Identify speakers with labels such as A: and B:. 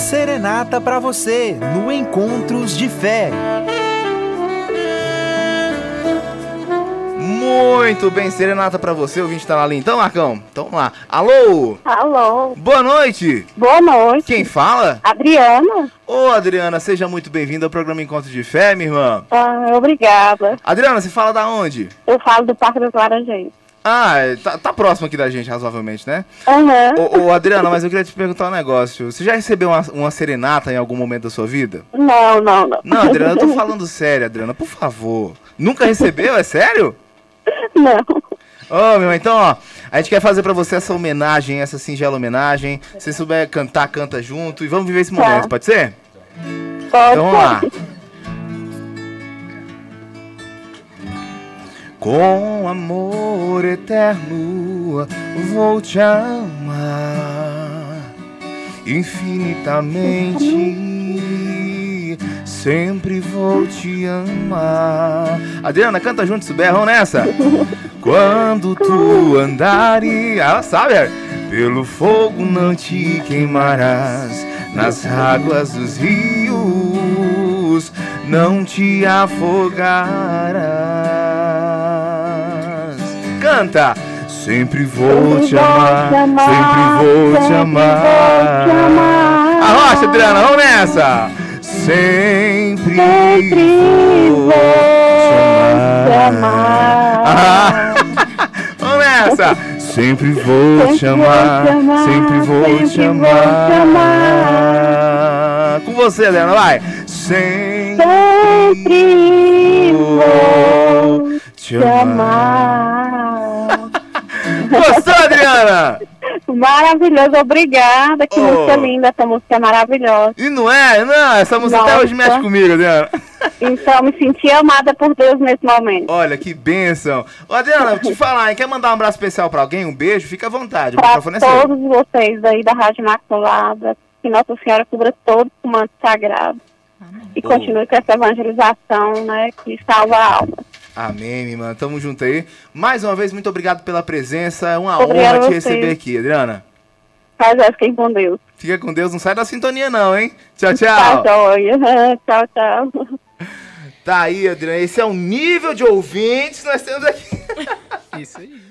A: serenata para você no Encontros de Fé.
B: Muito bem, serenata pra você, o ouvinte tá ali então, Marcão? Então vamos lá. Alô?
C: Alô,
B: Boa noite!
C: boa noite.
B: Quem fala?
C: Adriana?
B: Ô, Adriana, seja muito bem-vinda ao programa Encontro de Fé, minha irmã.
C: Ah, obrigada.
B: Adriana, você fala da onde?
C: Eu falo do Parque das Laranjeiras.
B: Ah, é, tá, tá próximo aqui da gente, razoavelmente, né?
C: Aham.
B: Ô, ô, Adriana, mas eu queria te perguntar um negócio. Você já recebeu uma, uma serenata em algum momento da sua vida?
C: Não, não, não.
B: Não, Adriana, eu tô falando sério, Adriana, por favor. Nunca recebeu? É sério?
C: Não.
B: Ô, meu, então, ó, a gente quer fazer pra você essa homenagem, essa singela homenagem. Se souber cantar, canta junto e vamos viver esse momento,
C: Tá.
B: pode ser?
C: Pode
B: Então vamos lá. Com amor eterno vou te amar infinitamente. Sempre vou te amar. Adriana, canta junto, souber, vamos nessa. Quando tu andares, ela sabe, é? pelo fogo não te queimarás, nas águas dos rios não te afogarás. Canta! Sempre vou te amar, sempre vou te amar. Arrocha, Adriana, vamos nessa! Sempre, vou te amar. Vamos nessa! Sempre vou te amar, sempre vou te amar. Com você, Adriana, vai! Sempre
C: vou
B: te amar. Gostou, Adriana?
C: Maravilhoso, obrigada. Que
B: Oh.
C: música linda, essa música é maravilhosa.
B: E não é? Não, essa música até hoje
C: Nossa.
B: mexe comigo, Adriana.
C: Então, me senti amada por Deus nesse momento.
B: Olha, que bênção. Ô, Adriana, te falar, hein? Quer mandar um abraço especial pra alguém? Um beijo? Fica à vontade, microfone é seu.
C: todos vocês aí da Rádio Imaculada, que Nossa Senhora cubra todos com o manto sagrado. E
B: Boa.
C: continue com essa evangelização, né, que salva a alma.
B: Amém, minha irmã. Tamo junto aí. Mais uma vez, muito obrigado pela presença. É uma
C: Obrigada
B: honra te receber aqui, Adriana.
C: Faz essa, fiquem com Deus.
B: Fica com Deus, não sai da sintonia não, hein? Tchau,
C: Tá
B: tchau.
C: joia. Tchau, tchau.
B: Tá aí, Adriana. Esse é o nível de ouvintes que nós temos aqui.
D: Isso aí.